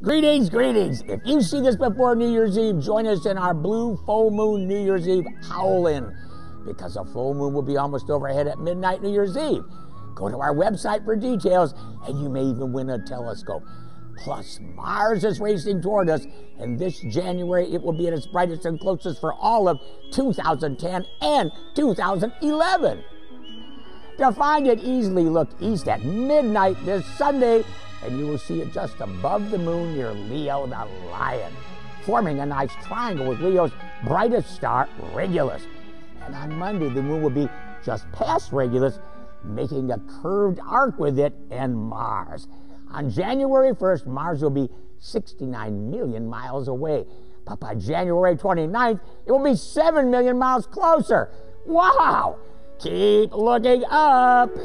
Greetings, greetings. If you see this before New Year's Eve, join us in our blue full moon New Year's Eve howl-in because a full moon will be almost overhead at midnight New Year's Eve. Go to our website for details and you may even win a telescope. Plus, Mars is racing toward us, and this January it will be at its brightest and closest for all of 2010 and 2011. To find it, easily look east at midnight this Sunday and you will see it just above the moon near Leo the Lion, forming a nice triangle with Leo's brightest star, Regulus. And on Monday, the moon will be just past Regulus, making a curved arc with it and Mars. On January 1st, Mars will be 69 million miles away. But by January 29th, it will be 7 million miles closer. Wow! Keep looking up!